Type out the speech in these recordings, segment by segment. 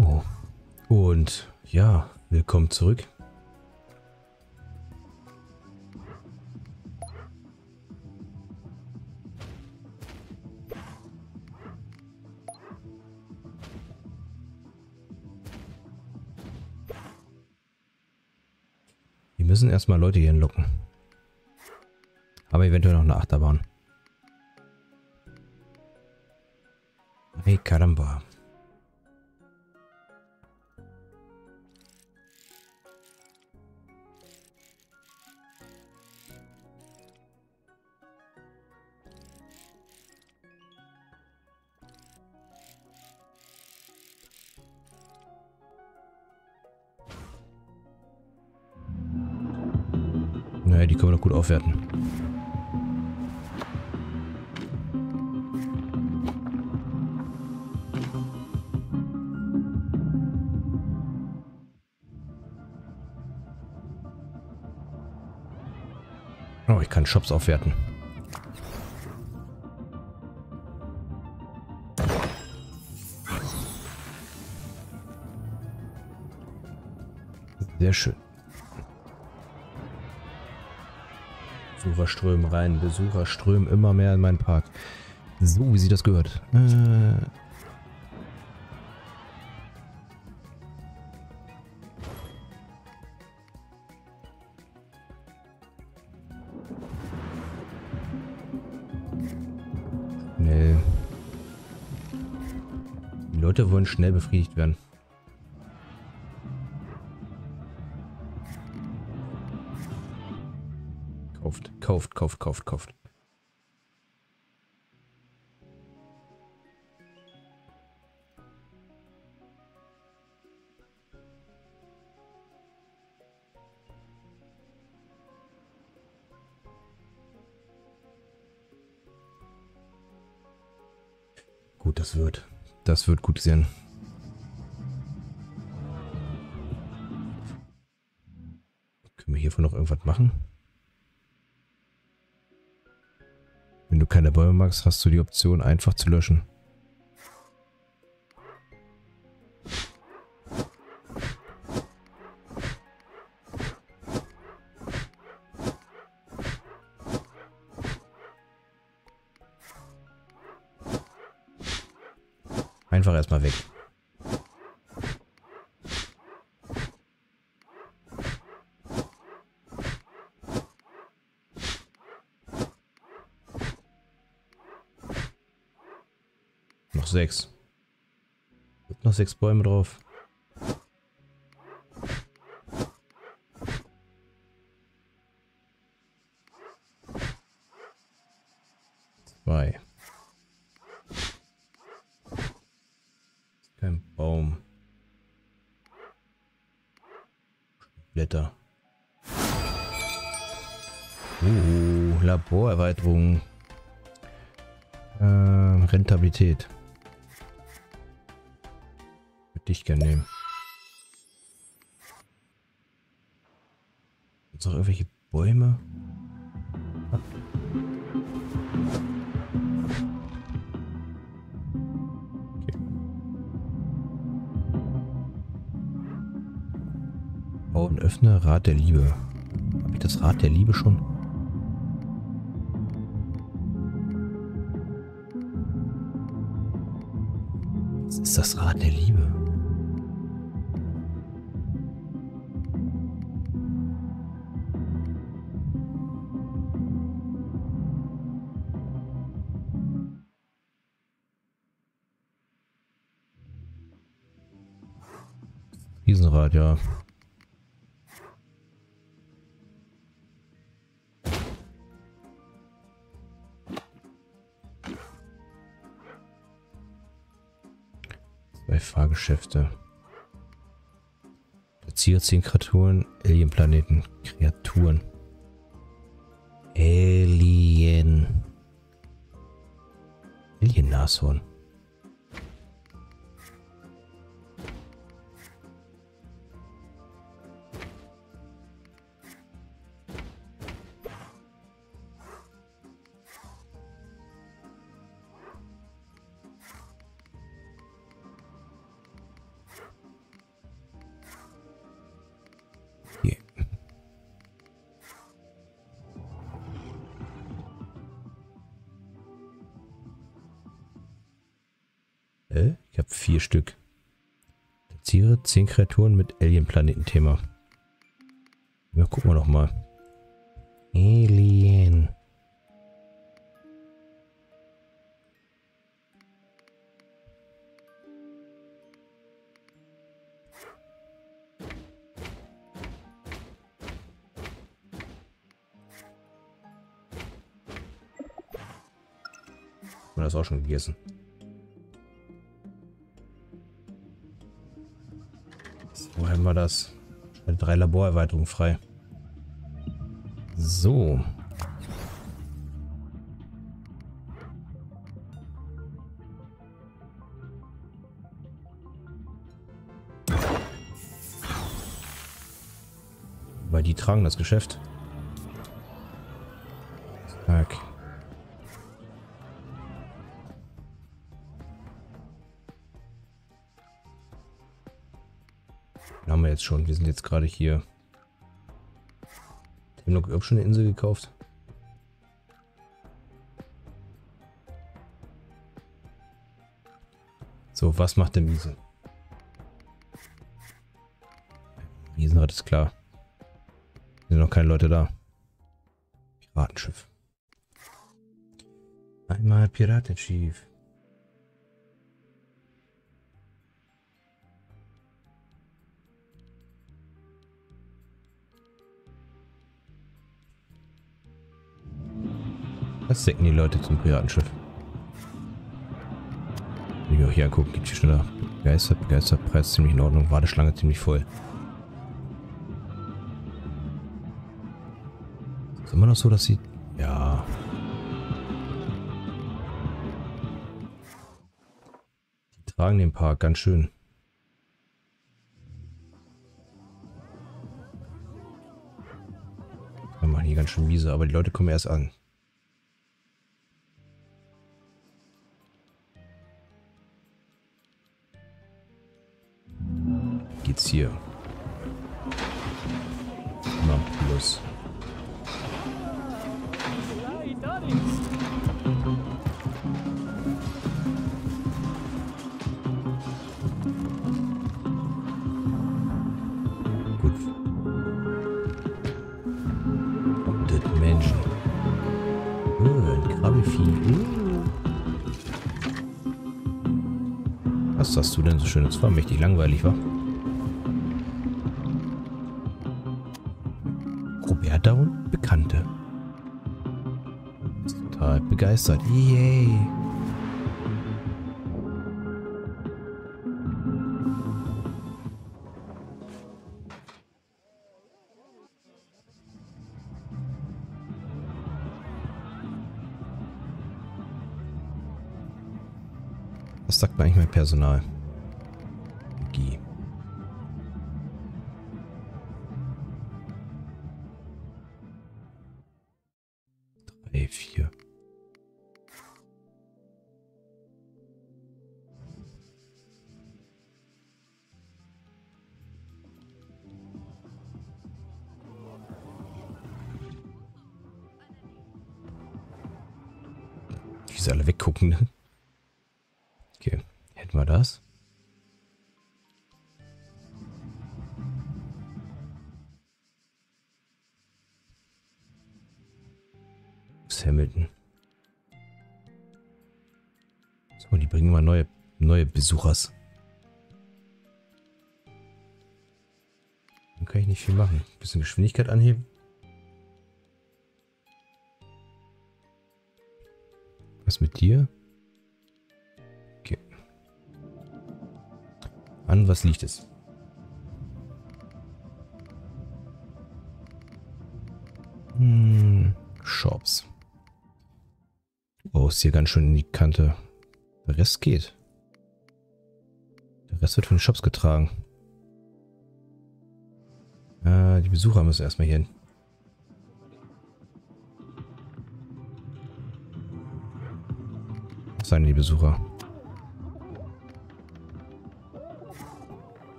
So. Und ja, willkommen zurück. Wir müssen erstmal Leute hier hinlocken. Aber eventuell noch eine Achterbahn. Hey, caramba. Naja, die können wir doch gut aufwerten. Oh, ich kann Shops aufwerten. Sehr schön. Besucher strömen rein. Besucher strömen immer mehr in meinen Park. So, wie sie das gehört. Äh Schnell. Die Leute wollen schnell befriedigt werden. Kauft, kauft, kauft, kauft. Gut, das wird. Das wird gut sein. Können wir hiervon noch irgendwas machen? Keine Bäume magst, hast du die Option, einfach zu löschen. Sechs. Noch sechs Bäume drauf. Zwei. Kein Baum. Blätter. Uh, Laborerweiterung. Ähm, Rentabilität. Dich gerne nehmen. Gibt's noch irgendwelche Bäume? Okay. Bau und öffne Rad der Liebe. Habe ich das Rad der Liebe schon? Ist das Rad der Liebe? Riesenrad, ja. Zwei Fahrgeschäfte. Platziere 10 Kreaturen, Alienplaneten, Kreaturen. Alien. Alien-Nashorn. Äh, ich habe vier Stück. Tiere, zehn Kreaturen mit Alien-Planeten-Thema. Ja, gucken wir doch mal. Alien. Und das auch schon gegessen. Haben wir das? Drei Laborerweiterungen frei. So. Weil die tragen das Geschäft. Jetzt schon. Wir sind jetzt gerade hier. Wir haben noch schon eine Insel gekauft. So, was macht der Miese? Riesenrad ist klar. Sind noch keine Leute da. Piratenschiff. Einmal Piratenschiff. Was decken die Leute zum Piratenschiff? Wenn ich auch hier angucken, gibt es schneller. Begeistert, begeistert, Preis ziemlich in Ordnung, Warteschlange ziemlich voll. Ist immer noch so, dass sie... Ja. Die tragen den Park ganz schön. Wir machen hier ganz schön miese, aber die Leute kommen erst an. Geht's hier. Na, plus. Gut. Das Menschen. Oh, ein Krabbelvieh. Oh. Was hast du denn so schön? Das war mächtig langweilig, wa? Begeistert. Yay! Was sagt man eigentlich mein Personal? Hätten wir das. Hamilton. So, die bringen mal neue, neue Besuchers. Dann kann ich nicht viel machen. Bisschen Geschwindigkeit anheben. Was mit dir? An was liegt es? Hm, Shops. Oh, ist hier ganz schön in die Kante. Der Rest geht. Der Rest wird von den Shops getragen. Äh, die Besucher müssen erstmal hier hin. sein, die Besucher.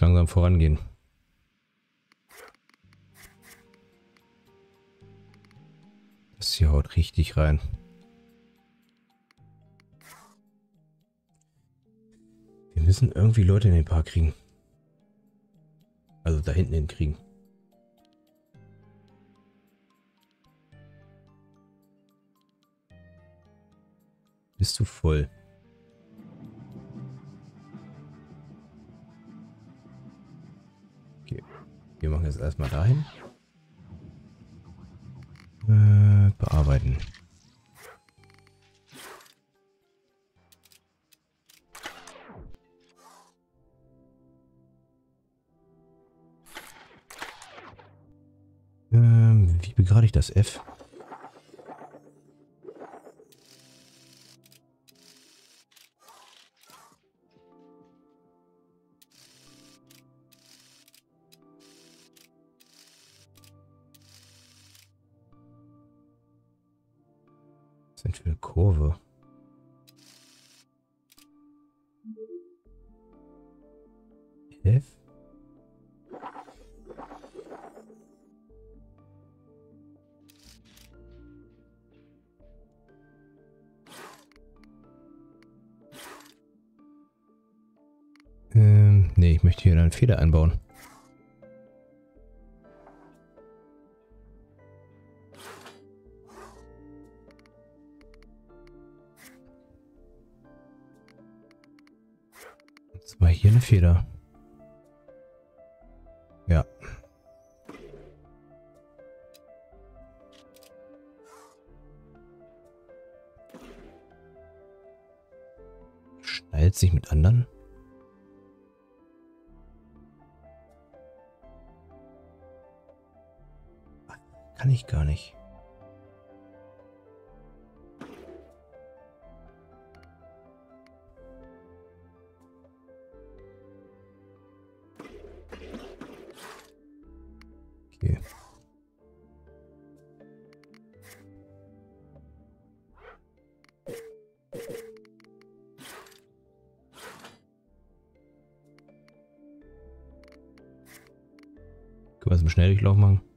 Langsam vorangehen. Das hier haut richtig rein. Wir müssen irgendwie Leute in den Park kriegen. Also da hinten hin kriegen. Bist du voll? Wir machen jetzt erstmal dahin. Äh, bearbeiten. Ähm, wie begrade ich das F? Fehler einbauen. Jetzt war hier eine Feder. Ja. Schneidet sich mit anderen? Kann ich gar nicht. Okay. Können wir es im Schnelldurchlauf machen?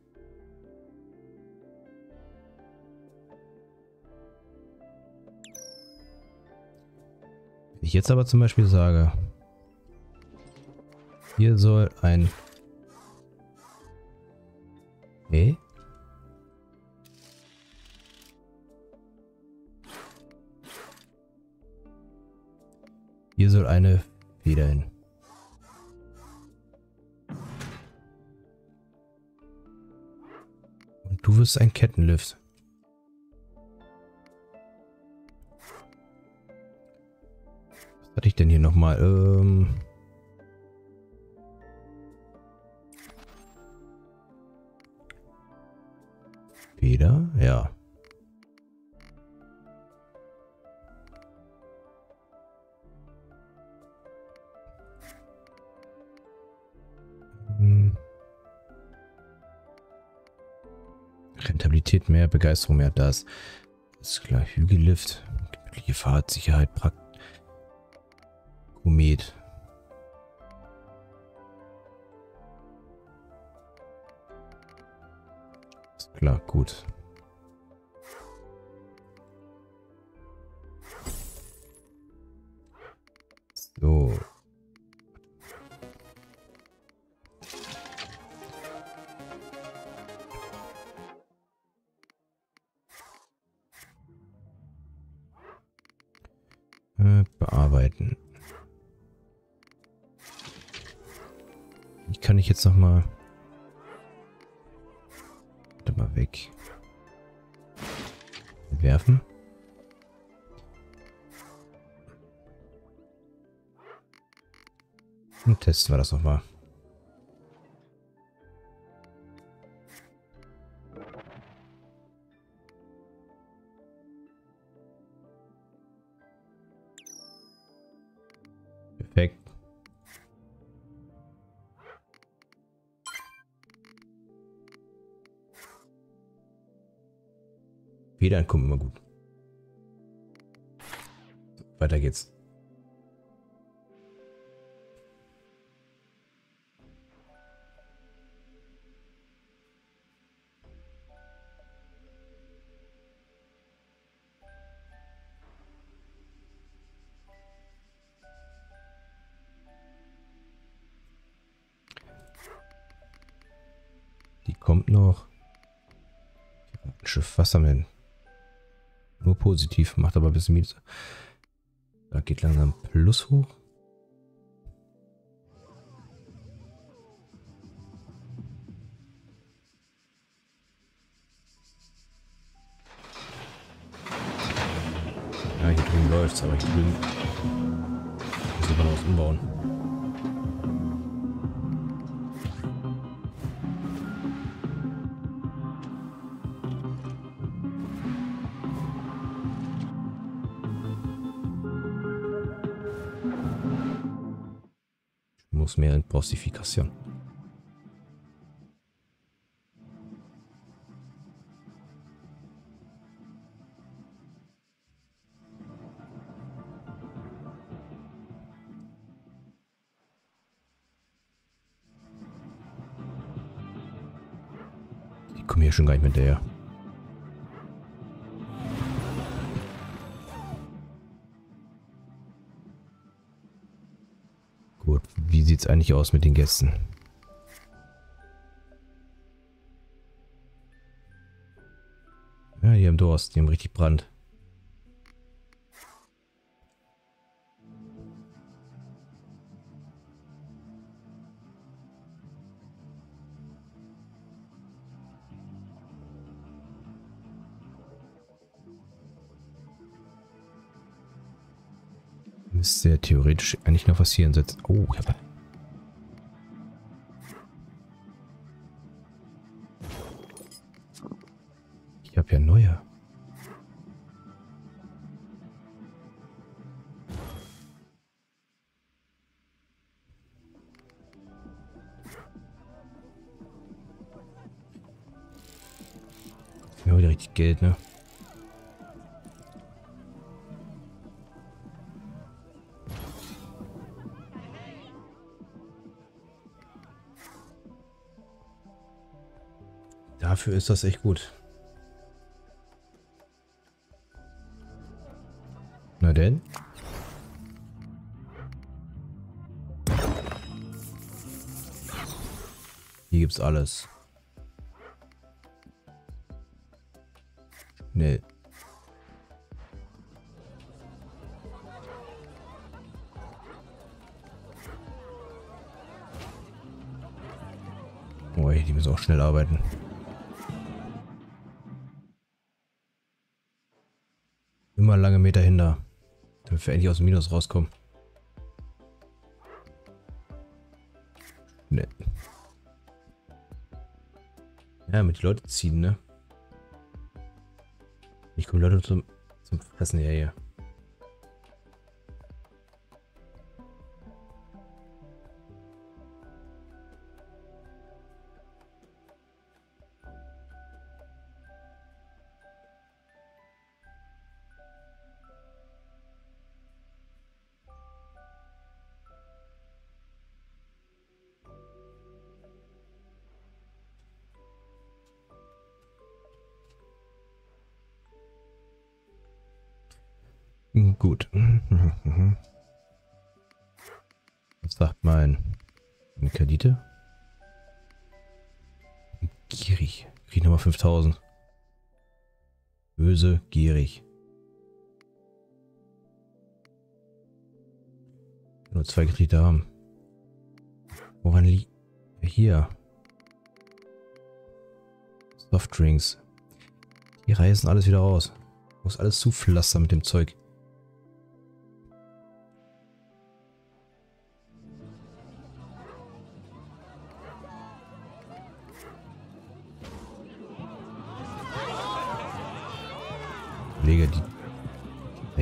Ich jetzt aber zum Beispiel sage, hier soll ein Okay. Hier soll eine Feder hin. Und du wirst ein Kettenlift. Hatte ich denn hier nochmal? Ähm... Feder? Ja. Hm. Rentabilität mehr, Begeisterung mehr, das ist klar. Hügellift, gemütliche Fahrt, Sicherheit, Prakt. Komet. Ist klar, gut. Jetzt noch mal Warte mal weg. Werfen. Und testen wir das nochmal. Perfekt. Federn immer gut. Weiter geht's. Die kommt noch. Schiff, was haben wir denn? Nur positiv, macht aber ein bisschen Minus. Da geht langsam Plus hoch. Muss mehr in Pausifikation. Die kommen hier schon gar nicht mit der. Wie sieht's eigentlich aus mit den Gästen? Ja, die haben Durst, die haben richtig Brand. Müsste theoretisch eigentlich noch was hier hinsetzen. Oh, ich habe... ja neue. Ja, wieder richtig Geld, ne? Dafür ist das echt gut. Na denn? Hier gibt's alles. Nee. Oh, ey, die müssen auch schnell arbeiten. Immer lange Meter hinter. Damit wir endlich aus dem Minus rauskommen. Ne. Ja, mit die Leute ziehen, ne? Ich komme Leute zum, zum Fressen her hier. Krieg nochmal 5000. Böse, gierig. Nur zwei Kredite haben. Woran liegt... Hier. Softdrinks. Die reißen alles wieder raus. Muss alles zupflastern mit dem Zeug.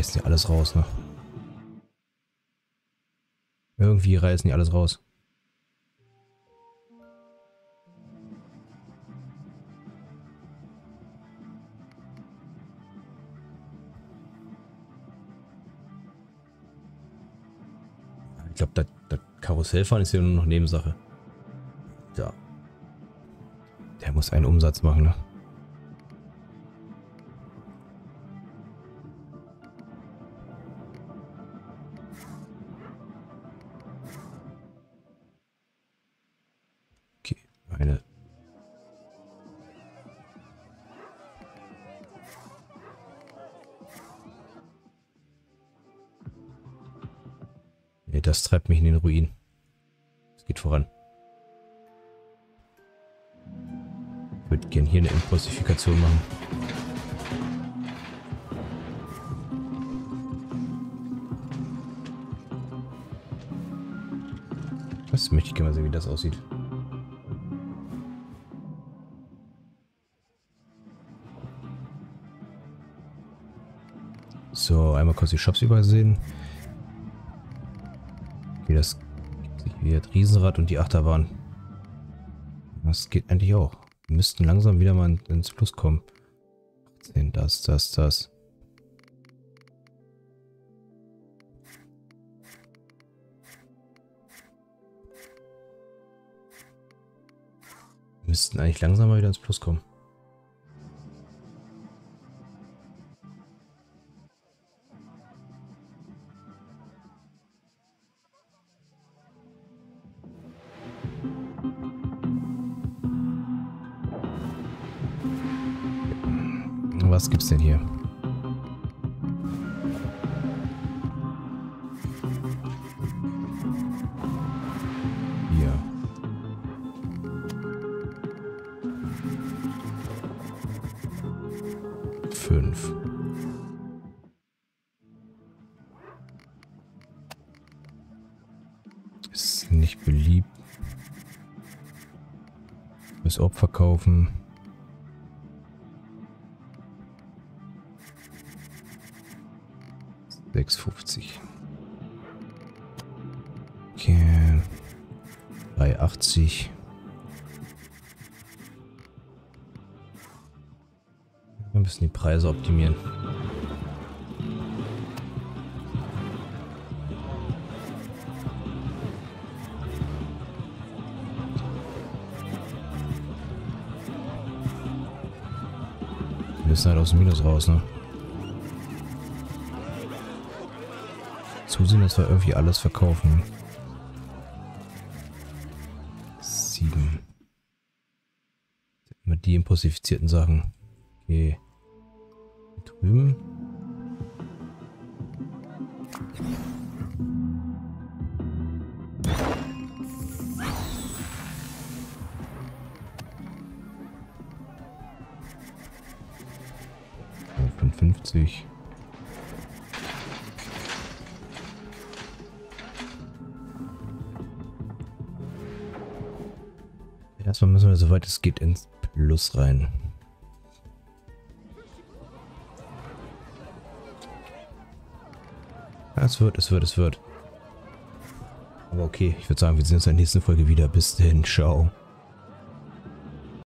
Reißen ja alles raus, ne? Irgendwie reißen die alles raus. Ich glaube, das, das Karussellfahren ist ja nur noch Nebensache. Ja. Der muss einen Umsatz machen, ne? Das treibt mich in den Ruin. Es geht voran. Ich würde gerne hier eine Impulsifikation machen. Das möchte ich gerne mal sehen, wie das aussieht. So, einmal kurz die Shops übersehen. Okay, das hier das Riesenrad und die Achterbahn. Das geht eigentlich auch. Wir müssten langsam wieder mal ins Plus kommen. 18, das, das, das. Wir müssten eigentlich langsam mal wieder ins Plus kommen. Was gibt's denn hier? Hier. Fünf. Ist nicht beliebt. Muss Opfer kaufen. 6,50. Okay. 3,80. Wir müssen die Preise optimieren. Wir müssen halt aus dem Minus raus, ne? Zusehen, dass wir irgendwie alles verkaufen. Sieben. Immer die impulsifizierten Sachen. Okay. Hier drüben. Fünfundfünfzig. Erstmal müssen wir, soweit es geht, ins Plus rein. Ja, es wird, es wird, es wird. Aber okay, ich würde sagen, wir sehen uns in der nächsten Folge wieder. Bis denn, ciao.